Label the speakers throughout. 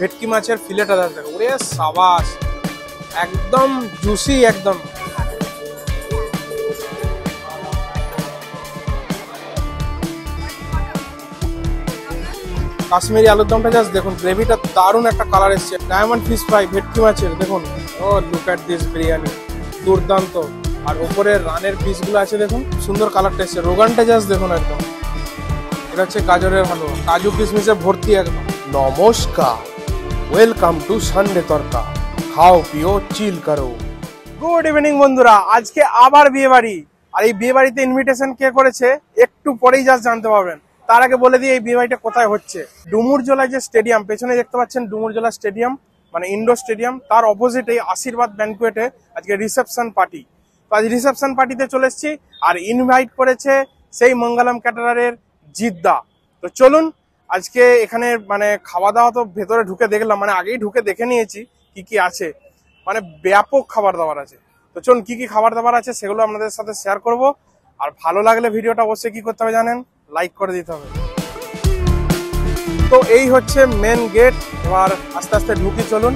Speaker 1: ভেটকি মাছের ফিলেটা দেখো ওরে সাবাস। একদম জুসি একদম। কাশ্মীরি আলুর দমটা জাস্ট দেখুন গ্রেভিটা দারুণ একটা কালার এসছে। ডায়মন্ড ফিশ ফ্রাই ভেটকি মাছের, দেখুন। ও লুক অ্যাট দিস বিরিয়ানি দুর্দান্ত। আর ওপরে রানের পিসগুলো আছে, দেখুন। সুন্দর কালারটা এসছে। রোগানটা জাস্ট দেখুন একদম। এটা হচ্ছে গাজরের হালুয়া। কাজু কিশমিশে ভর্তি একদম। নমস্কার। ওয়েলকাম টু সানডে তরকা খাও পিও চিল করো গুড ইভিনিং বন্ধুরা। আজকে আবার বিয়ে বাড়ি আর এই বিয়ে বাড়িতে ইনভিটেশন কে করেছে? একটু পরেই জাস্ট জানতে পারবেন। তার আগে বলে দিই, এই বিয়ে বাড়িটা কোথায় হচ্ছে? ডুমুরজোলা যে স্টেডিয়াম পেছনে দেখতে পাচ্ছেন ডুমুরজোলা স্টেডিয়াম মানে ইন্ডোর স্টেডিয়াম তার অপোজিটে আশীর্বাদ ব্যানকুয়েটে আজকে রিসেপশন পার্টি তো আজ রিসেপশন পার্টিতে চলে এসেছি। আর ইনভাইট করেছে সেই মঙ্গলম ক্যাটারারের জিদ্দা। তো চলুন আজকে এখানে মানে খাওয়া দাওয়া তো ভেতরে ঢুকে দেখলাম মানে আগেই ঢুকে দেখে নিয়েছি কি কি আছে। মানে ব্যাপক খাবার দাবার আছে। তো চলুন কি কি খাবার দাবার আছে সেগুলো আপনাদের সাথে শেয়ার করব। আর ভালো লাগলে ভিডিওটা অবশ্যই কি করতে হবে জানেন? লাইক করে দিতে হবে। তো এই হচ্ছে মেন গেট এবার আস্তে আস্তে ঢুকি, চলুন।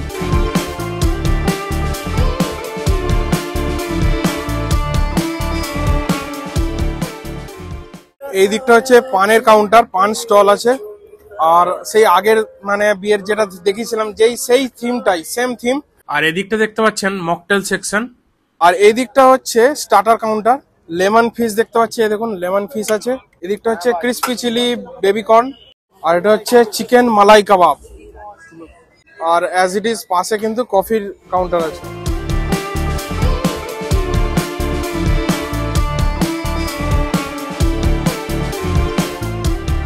Speaker 1: এই দিকটা হচ্ছে পানের কাউন্টার পান স্টল আছে। আর সেই আগের মানে বিয়ের যেটা দেখিয়েছিলাম যেই সেই থিমটাই সেম থিম আর এদিকটা দেখতে পাচ্ছেন মকটেল সেকশন আর এই দিকটা হচ্ছে স্টার্টার কাউন্টার লেমন ফিস দেখতে পাচ্ছি দেখুন লেমন ফিস আছে। এদিকটা হচ্ছে ক্রিসপি চিলি বেবি কর্ন আর এটা হচ্ছে চিকেন মালাই কাবাব আর অ্যাজ ইট ইজ পাশে কিন্তু কফির কাউন্টার আছে।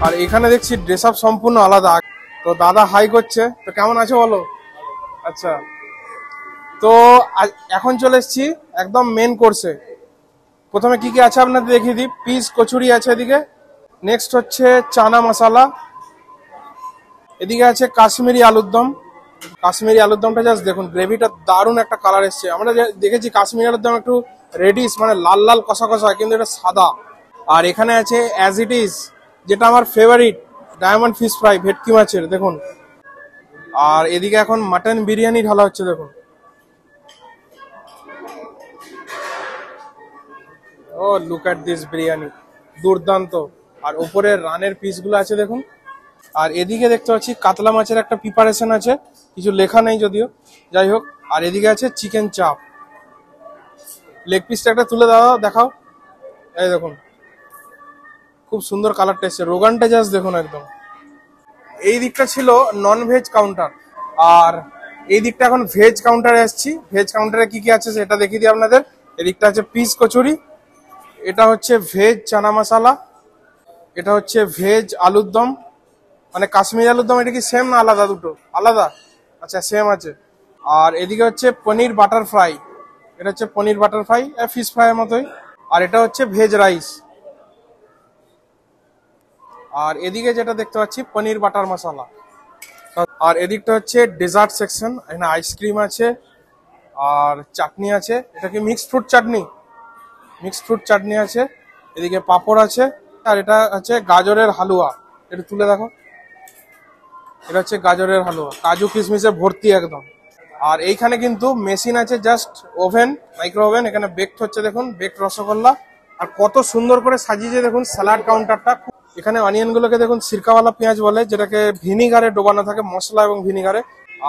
Speaker 1: আর এখানে দেখছি ড্রেস আপ সম্পূর্ণ আলাদা। তো দাদা হাই করছে। তো কেমন আছে বলো? আচ্ছা। তো এখন চলে এসেছি একদম মেন কোর্সে প্রথমে কি কি আছে আপনাদের দেখিয়ে দিই। পিস কচুরি আছে এদিকে। নেক্সট হচ্ছে চানা মশালা। এদিকে আছে কাশ্মীরি আলুর দম। কাশ্মীরি আলুর দমটা জাস্ট দেখুন, গ্রেভিটা দারুণ একটা কালার এসছে। আমরা দেখেছি কাশ্মীরি আলুর দম একটু রেডিশ মানে লাল লাল কষা কষা, কিন্তু এটা সাদা। আর এখানে আছে অ্যাজ ইট ইজ যেটা আমার ফেভারিট ডায়মন্ড ফিশ ফ্রাই ভেটকি মাছের, দেখুন। আর এদিকে এখন মাটন বিরিয়ানি ঢালা হচ্ছে, দেখুন। ও লুক অ্যাট দিস বিরিয়ানি, দুর্দান্ত। আর ওপরে রানের পিসগুলো আছে, দেখুন। আর এদিকে দেখতে পাচ্ছি কাতলা মাছের একটা প্রিপারেশন আছে, কিছু লেখা নেই যদিও। যাই হোক, আর এদিকে আছে চিকেন চাপ লেগ পিসটা একটা তুলে দাও, দেখাও। এই দেখুন। খুব সুন্দর কালারটা এসছে। রোগানটা জাস্ট দেখুন একদম। এই দিকটা ছিল নন ভেজ কাউন্টার আর এই দিকটা এখন ভেজ কাউন্টারে এসছি ভেজ কাউন্টারে কি কি আছে সেটা দেখিয়ে দিই আপনাদের। এদিকটা আছে পিস কচুরি। এটা হচ্ছে ভেজ চানা মশলা। এটা হচ্ছে ভেজ আলুর দম। মানে কাশ্মীরি আলুর দম, এটা কি সেম না আলাদা দুটো? আলাদা? আচ্ছা সেম আছে। আর এদিকে হচ্ছে পনির বাটার ফ্রাই এটা হচ্ছে পনির বাটার ফ্রাই ফিশ ফ্রাইয়ের মতোই। আর এটা হচ্ছে ভেজ রাইস আর এদিকে যেটা দেখতে পাচ্ছি, পনির বাটার মশলা। আর এদিকটা হচ্ছে ডেজার্ট সেকশন এখানে আইসক্রিম আছে, আর চাটনি আছে। এটা কি mixed fruit chutney? Mixed fruit chutney আছে, এদিকে পাপড় আছে, আর এটা হচ্ছে গাজরের হালুয়া। এটা তুলে দেখো। এটা হচ্ছে গাজরের হালুয়া। কাজু কিশমিশে ভর্তি একদম। আর এইখানে কিন্তু মেশিন আছে জাস্ট ওভেন মাইক্রো ওভেন এখানে বেকড হচ্ছে দেখুন বেকড রসগোল্লা। আর কত সুন্দর করে সাজিয়েছে দেখুন স্যালাড কাউন্টারটা এখানে অনিয়ন গুলোকে দেখুন সিরকাওয়ালা পেঁয়াজ বলে যেটাকে ভিনিগারে ডোবানো থাকে মশলা এবং ভিনিগারে।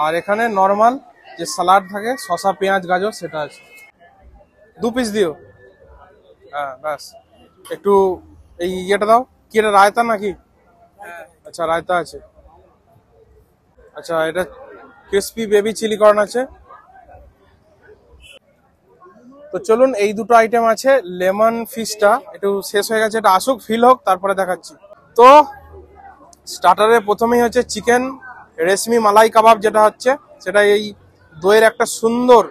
Speaker 1: আর এখানে নর্মাল যে স্যালাড থাকে শসা পেঁয়াজ গাজর সেটা আছে। দু পিস দিও। হ্যাঁ ব্যাস। একটু এই ইয়েটা দাও। কি এটা রায়তা নাকি? আচ্ছা রায়তা আছে। আচ্ছা এটা ক্রিসপি বেবি চিলি কর্ন আছে। তো চলুন এই দুটো আইটেম আছে লেমন ফিশটা একটু শেষ হয়ে গেছে এটা আসুক ফিল হোক তারপরে দেখাচ্ছি। তো স্টার্টারে প্রথমেই হচ্ছে চিকেন রেশমি মালাই কাবাব যেটা হচ্ছে, সেটা এই দইয়ের একটা সুন্দর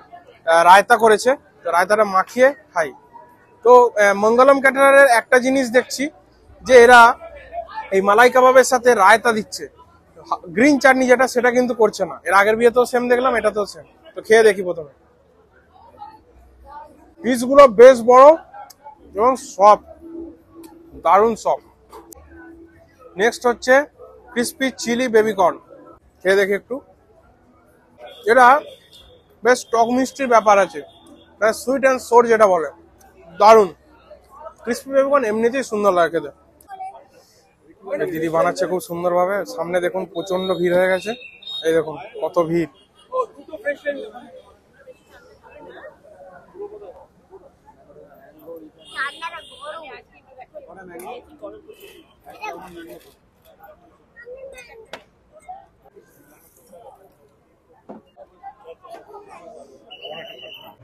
Speaker 1: রায়তা করেছে। তো রায়তাটা মাখিয়ে খাই। তো মঙ্গলম ক্যাটারারের একটা জিনিস দেখছি, যে এরা এই মালাই কাবাবের সাথে রায়তা দিচ্ছে। গ্রিন চাটনি যেটা, সেটা কিন্তু করছে না। এর আগের বিয়েতেও সেম দেখলাম, এটাতেও সেম তো খেয়ে দেখি প্রথমে। পিসগুলো বেশ বড় এবং সফট দারুণ সফট নেক্সট হচ্ছে ক্রিসপি চিলি বেবি কর্ন খেয়ে দেখি একটু। এটা বেশ টক মিষ্টির ব্যাপার আছে। সুইট অ্যান্ড সোর যেটা বলে। দারুণ। ক্রিসপি বেবিকর্ন এমনিতেই সুন্দর লাগে খেতে। দিদি বানাচ্ছে খুব সুন্দরভাবে। সামনে দেখুন প্রচণ্ড ভিড় হয়ে গেছে। এই দেখুন কত ভিড়।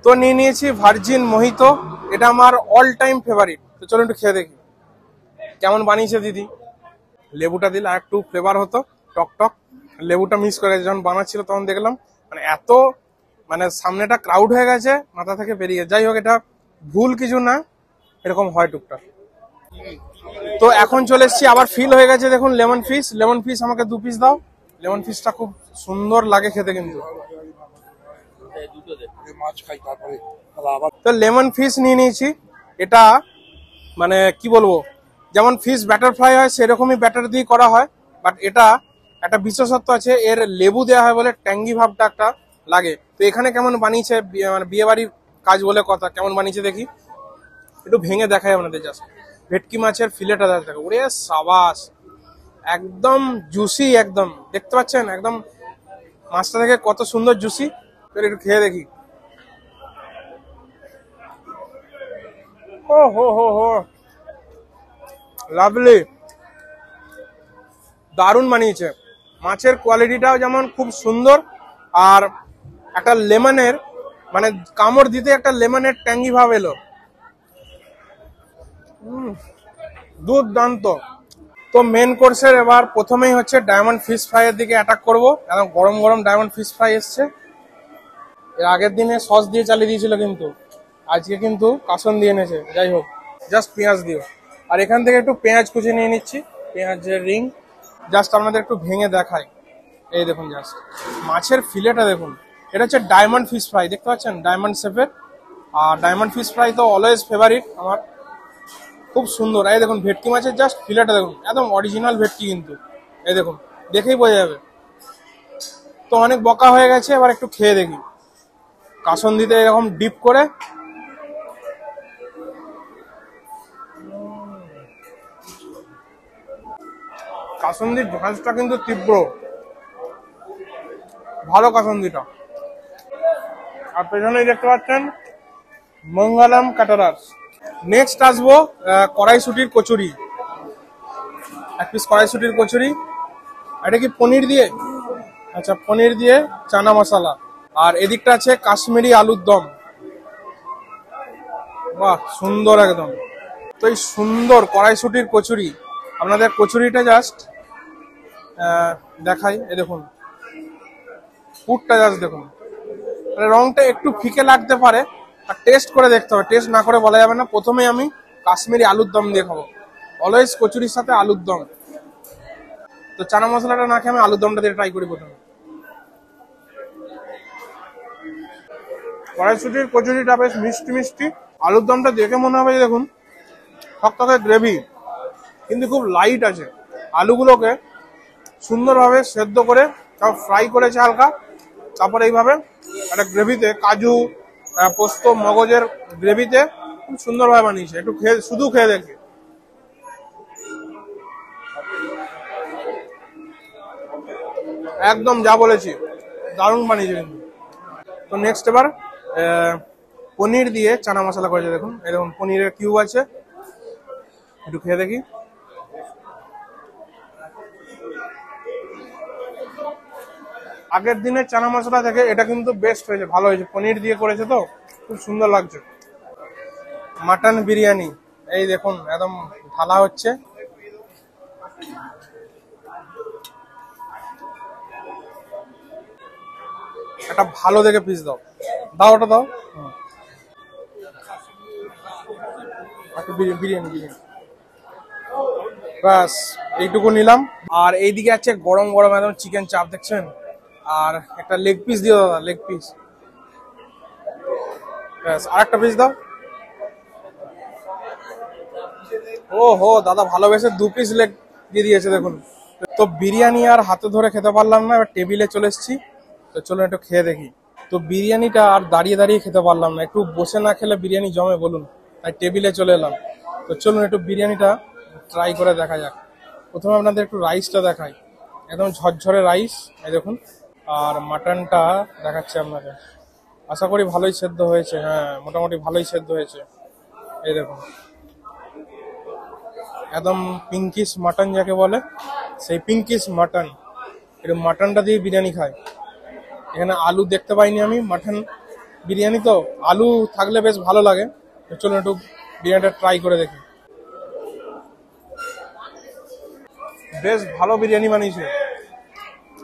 Speaker 1: তো নিয়ে নিয়েছি ভার্জিন মোহিত। এটা আমার অল টাইম ফেভারিট তো চলুন একটু খেয়ে দেখি। কেমন বানিয়েছে দিদি? লেবুটা দিলে আর একটু ফ্লেভার হতো। টক টক। লেবুটা মিস করে যখন বানাচ্ছিল তখন দেখলাম মানে এত মানে সামনেটা ক্রাউড হয়ে গেছে, মাথা থেকে বেরিয়ে যাই হোক, এটা ভুল কিছু না। এরকম হয় টুকটাক। তো এখন চলে এসেছি, আবার ফিল হয়ে গেছে দেখুন লেমন ফিশ লেমন ফিশ আমাকে দু পিস দাও। লেমন ফিশটা খুব সুন্দর লাগে খেতে কিন্তু। তো লেমন ফিস নিয়ে নিয়েছি। এটা মানে কি বলব, যেমন ফিশ ব্যাটার ফ্রাই হয়, সেরকমই ব্যাটার দিয়ে করা হয়। বাট এটা একটা বিশেষত্ব আছে, এর লেবু দেওয়া হয় বলে ট্যাঙ্গি ভাবটা একটা লাগে। তো এখানে কেমন বানিয়েছে মানে বিয়ে বাড়ির কাজ বলে কথা, কেমন বানিয়েছে দেখি। একটু ভেঙে দেখায় আপনাদের জাস্ট ভেটকি মাছের ফিলেটা দেখা। ওরে সাবাস। একদম জুসি একদম। দেখতে পাচ্ছেন? একদম মাছটা থেকে কত সুন্দর জুসি একটু খেয়ে দেখি। ও হো হো হো। লাভলি দারুণ বানিয়েছে। মাছের কোয়ালিটিটাও যেমন খুব সুন্দর, আর একটা লেমনের মানে কামড় দিতে একটা লেমনের ট্যাঙ্গি ভাব এলো। দুর্দান্ত। তো মেন কোর্সের এবার প্রথমেই হচ্ছে ডায়মন্ড ফিশ ফ্রাই এর দিকে অ্যাটাক করব। একদম গরম গরম ডায়মন্ড ফিশ ফ্রাই এসছে। এর আগের দিনে সস দিয়ে চালিয়ে দিয়েছিল কিন্তু। আজকে কিন্তু কাসন দিয়ে এনেছে। যাই হোক জাস্ট পেঁয়াজ দিও। আর এখান থেকে একটু পেঁয়াজ কুচি নিয়ে নিচ্ছি। পেঁয়াজের রিং জাস্ট আপনাদের একটু ভেঙে দেখাই এই দেখুন জাস্ট মাছের ফিলেটা দেখুন। এটা হচ্ছে ডায়মন্ড ফিশ ফ্রাই দেখতে পাচ্ছেন? ডায়মন্ড শেপের আর ডায়মন্ড ফিশ ফ্রাই তো অলওয়েজ ফেভারিট আমার। খুব সুন্দর। এই দেখুন, ভেটকি মাছের জাস্ট ফিলেটা দেখুন, একদম অরিজিনাল ভেটকি কিন্তু। এই দেখুন, দেখেই বোঝা যাবে। তো অনেক বকা হয়ে গেছে, এবার একটু খেয়ে দেখি। কাসন দিতে এরকম ডিপ করে। কাসন্দির ঝাঁঝটা কিন্তু তীব্র। ভালো কাসন্দিটা। আর পেছনেই দেখতে পাচ্ছেন মঙ্গলম কাটারাস নেক্সট আসব কড়াইশুটির কচুরি। এক পিস কড়াইশুটির কচুরি। এটা কি পনির দিয়ে? আচ্ছা পনির দিয়ে চানা মশলা। আর এদিকটা আছে কাশ্মীরি আলুর দম। বাহ, সুন্দর একদম। তো এই সুন্দর কড়াইশুটির কচুরি। আপনাদের কচুরিটা জাস্ট দেখাই। এ দেখুন। পুরটা জাস্ট দেখুন। রংটা একটু ফিকে লাগতে পারে। আর টেস্ট করে দেখতে হবে। টেস্ট না করে বলা যাবে না। প্রথমে আমি কাশ্মীরি আলুর দম দিয়ে খাব। অলওয়েজ কচুরির সাথে আলুর দম। তো চানা মশলাটা না খেয়ে আমি আলুর দমটা দিয়ে ট্রাই করি প্রথমে। কড়াইশুটির কচুরিটা বেশ মিষ্টি মিষ্টি। আলুর দমটা দেখে মনে হবে দেখুন, থকথকে গ্রেভি কিন্তু খুব লাইট আছে। আলুগুলোকে সুন্দরভাবে সেদ্ধ করে সব ফ্রাই করেছে হালকা। তারপরে এইভাবে একটা গ্রেভিতে কাজু পোস্ত মগজের গ্রেভিতে খুব সুন্দরভাবে বানিয়েছে। একটু খেয়ে শুধু খেয়ে দেখি। একদম যা বলেছি, দারুণ বানিয়েছে কিন্তু। তো নেক্সট এবার পনির দিয়ে চানা মশলা করেছে দেখুন। দেখুন, পনিরের কিউব আছে। একটু খেয়ে দেখি। আগের দিনের চানা মশলা থেকে এটা কিন্তু বেস্ট হয়েছে, ভালো হয়েছে। পনির দিয়ে করেছে তো, খুব সুন্দর লাগছে। মাটন বিরিয়ানি, এই দেখুন, একদম ঢালা হচ্ছে। একটা ভালো দেখে পিস দাও। দাও ওটা দাও। বিরি- বিরিয়ানি বিরিয়ানি। ব্যাস, এইটুকু নিলাম। আর এইদিকে আছে গরম গরম একদম চিকেন চাপ দেখছেন? আর একটা লেগ পিস দিও দাদা লেগ পিস আর একটা পিস দাও। ও হো দাদা ভালোবেসে দু পিস লেগ দিয়ে দিয়েছে, দেখুন। তো বিরিয়ানি আর হাতে ধরে খেতে পারলাম না, এবার টেবিলে চলে এসেছি। তো চলুন একটু খেয়ে দেখি। তো বিরিয়ানিটা আর দাঁড়িয়ে দাঁড়িয়ে খেতে পারলাম না, একটু বসে না খেলে বিরিয়ানি জমে, বলুন। তাই টেবিলে চলে এলাম। তো চলুন একটু বিরিয়ানিটা ট্রাই করে দেখা যাক। প্রথমে আপনাদের একটু রাইসটা দেখাই। একদম ঝরঝরে রাইস এই দেখুন। আর মাটনটা দেখাচ্ছি আপনাকে আশা করি ভালোই সেদ্ধ হয়েছে হ্যাঁ মোটামুটি ভালোই সেদ্ধ হয়েছে। এই দেখুন। একদম পিঙ্কিশ মাটন যাকে বলে, সেই পিঙ্কিশ মাটন একটু মাটনটা দিয়ে বিরিয়ানি খায়। এখানে আলু দেখতে পাইনি আমি, মাটন বিরিয়ানি তো, আলু থাকলে বেশ ভালো লাগে। চলুন একটু বিরিয়ানিটা ট্রাই করে দেখি। বেশ ভালো বিরিয়ানি বানিয়েছে।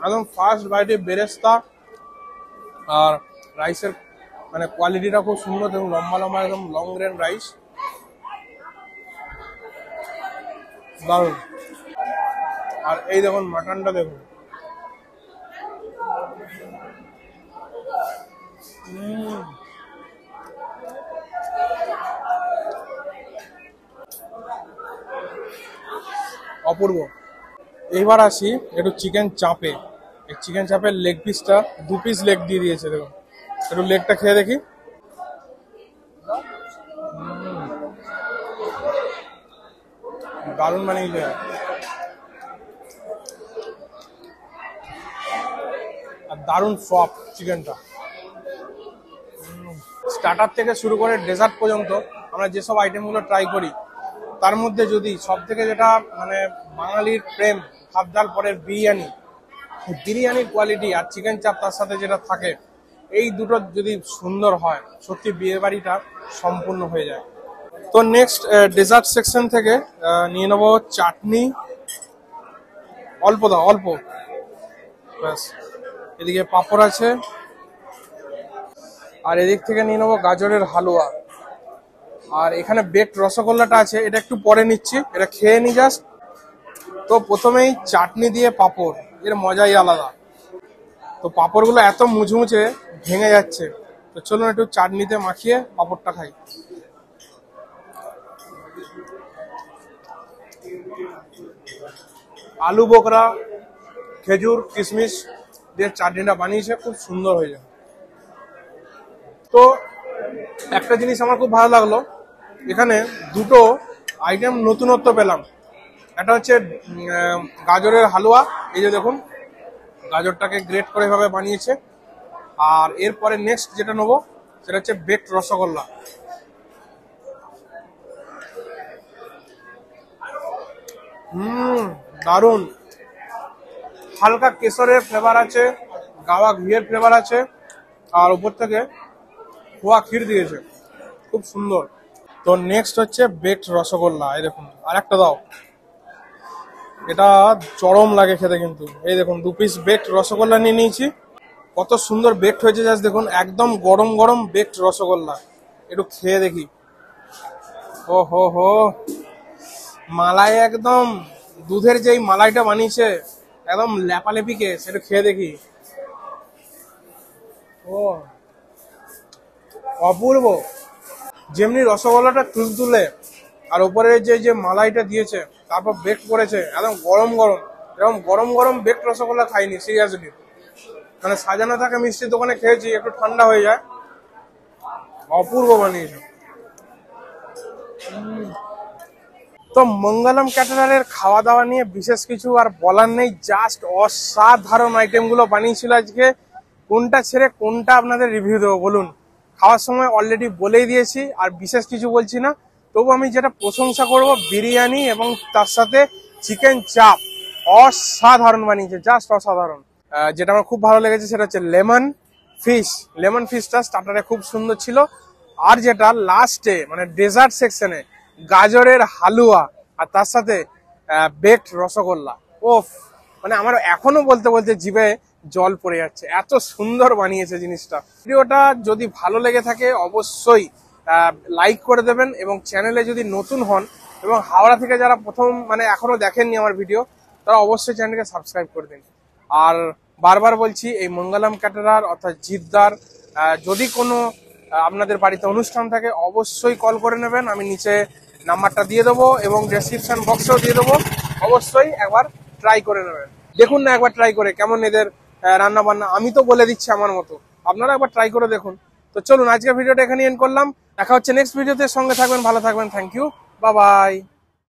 Speaker 1: একদম ফার্স্ট বাইটে বেরেস্তা আর রাইসের মানে কোয়ালিটিটা খুব সুন্দর এবং লম্বা লম্বা একদম লং গ্রেন রাইস দারুণ। আর এই দেখুন মাটনটা দেখুন। অপূর্ব। এইবার আসি একটু চিকেন চাপে। চিকেন চাপের লেগ পিসটা দু পিস লেগ দিয়ে দিয়েছে, দেখুন। একটু লেগটা খেয়ে দেখি। দারুণ বানিয়েছে আর দারুণ সফট চিকেনটা স্টার্টার থেকে শুরু করে ডেজার্ট পর্যন্ত আমরা যেসব আইটেমগুলো ট্রাই করি, তার মধ্যে যদি সব থেকে যেটা মানে বাঙালির প্রেম ডাল পরের বিরিয়ানি বিরিয়ানির কোয়ালিটি আর চিকেন চাপ তার সাথে যেটা থাকে, এই দুটো যদি সুন্দর হয়, সত্যি বিয়ে বাড়িটা সম্পূর্ণ হয়ে যায়। তো নেক্সট ডেজার্ট সেকশন থেকে নিয়ে নেব চাটনি। অল্প দাও, অল্প। ব্যাস, এদিকে পাঁপড় আছে। আর এদিক থেকে নিয়ে নেব গাজরের হালুয়া। আর এখানে বেকড রসগোল্লাটা আছে, এটা একটু পরে নিচ্ছি, এটা খেয়ে নি জাস্ট তো প্রথমেই চাটনি দিয়ে পাঁপড়। এর মজাই আলাদা। তো পাঁপড়গুলো এত মুচমুচে ভেঙে যাচ্ছে। তো চলুন একটু চাটনিতে মাখিয়ে পাঁপড়টা খাই। আলু, বোকরা, খেজুর, কিশমিশ দিয়ে চাটনিটা বানিয়েছে, খুব সুন্দর হয়ে যায় তো একটা জিনিস আমার খুব ভালো লাগল। এখানে দুটো আইটেম নতুনত্ব পেলাম। একটা হচ্ছে গাজরের হালুয়া, এই যে দেখুন, গাজরটাকে গ্রেট করে এভাবে বানিয়েছে। আর এরপরে নেক্সট যেটা নেব, সেটা হচ্ছে বেকড রসগোল্লা। হুম, দারুণ। হালকা কেশরের ফ্লেভার আছে, গাওয়া ঘিয়ের ফ্লেভার আছে, আর উপর থেকে খোয়া ক্ষীর দিয়েছে। খুব সুন্দর। তো নেক্সট হচ্ছে বেকড রসগোল্লা, এই দেখুন আর একটা দাও। এটা চরম লাগে খেতে কিন্তু। এই দেখুন, দু পিস বেকড রসগোল্লা নিয়ে নিয়েছি। কত সুন্দর বেকড হয়েছে জাস্ট দেখুন, একদম গরম গরম বেকড রসগোল্লা। একটু খেয়ে দেখি। ও হো হো। মালাই একদম, দুধের যেই মালাইটা বানিয়েছে, একদম ল্যাপালেপি কেস একটু খেয়ে দেখি। ও, অপূর্ব। যেমনি রসগোল্লাটা তুলতুলে, আর উপরে যে যে মালাইটা দিয়েছে তারপর বেক করেছে, একদম গরম গরম। এরকম গরম গরম বেক রসগোল্লা খাইনি সিরিয়াসলি মানে সাজানো থাকা, মিষ্টির দোকানে খেয়েছি, একটু ঠান্ডা হয়ে যায়। অপূর্ব বানিয়েছে। তো মঙ্গলম ক্যাটারারের খাওয়া দাওয়া নিয়ে বিশেষ কিছু আর বলার নেই জাস্ট অসাধারণ আইটেমগুলো বানিয়েছিল আজকে। কোনটা ছেড়ে কোনটা আপনাদের রিভিউ দেবো, বলুন। খাওয়ার সময় অলরেডি বলেই দিয়েছি, আর বিশেষ কিছু বলছি না। তবু আমি যেটা প্রশংসা করব, বিরিয়ানি এবং তার সাথে চিকেন চাপ অসাধারণ বানিয়েছে জাস্ট অসাধারণ। যেটা আমার খুব ভালো লেগেছে সেটা হচ্ছে লেমন ফিশ লেমন ফিশটা স্টার্টারে খুব সুন্দর ছিল। আর যেটা লাস্টে মানে ডেজার্ট সেকশনে গাজরের হালুয়া আর তার সাথে বেকড রসগোল্লা। ওফ মানে আমার এখনও বলতে বলতে জিভে জল পড়ে যাচ্ছে। এত সুন্দর বানিয়েছে জিনিসটা। ভিডিওটা যদি ভালো লেগে থাকে, অবশ্যই লাইক করে দেবেন এবং চ্যানেলে যদি নতুন হন এবং হাওড়া থেকে যারা প্রথম মানে এখনও দেখেননি আমার ভিডিও তারা অবশ্যই চ্যানেলকে সাবস্ক্রাইব করে দিন। আর বারবার বলছি, এই মঙ্গলম ক্যাটারার অর্থাৎ জিদ্দার যদি কোনো আপনাদের বাড়িতে অনুষ্ঠান থাকে, অবশ্যই কল করে নেবেন। আমি নিচে নাম্বারটা দিয়ে দেবো এবং ডেসক্রিপশন বক্সেও দিয়ে দেবো। অবশ্যই একবার ট্রাই করে নেবেন। দেখুন না একবার ট্রাই করে, কেমন এদের রান্না বান্না আমি তো বলে দিচ্ছি আমার মতো। আপনারা একবার ট্রাই করে দেখুন। তো চলুন, আজকের ভিডিওটা এখানে এন করলাম। দেখা হচ্ছে নেক্সট ভিডিওতে। সঙ্গে থাকবেন, ভালো থাকবেন। থ্যাংক ইউ বা বাই